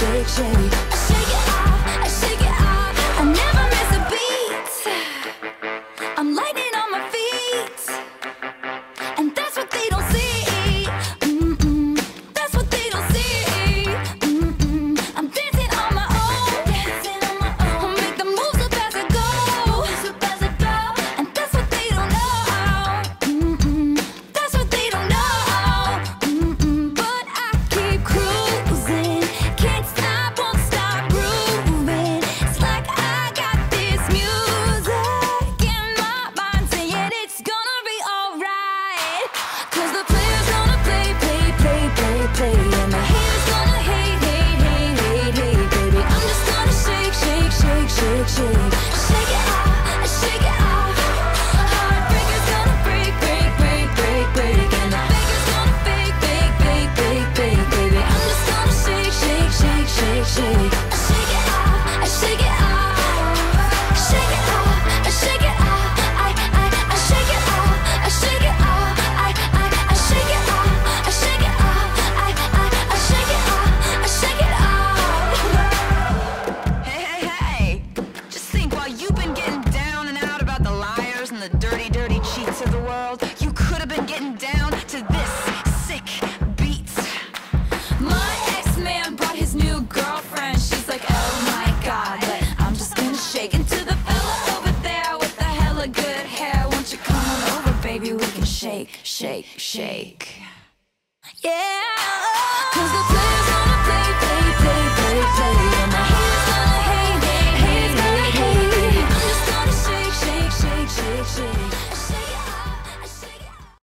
shake, shake. shake, shake, shake, shake, shake. I shake it off, I shake it dirty, dirty cheats of the world, you could have been getting down to this sick beat. My ex-man brought his new girlfriend. She's like, oh my god, but I'm just gonna shake into the fella over there with the hella good hair. Won't you come on over, baby? We can shake, shake, shake. Yeah. Cause the players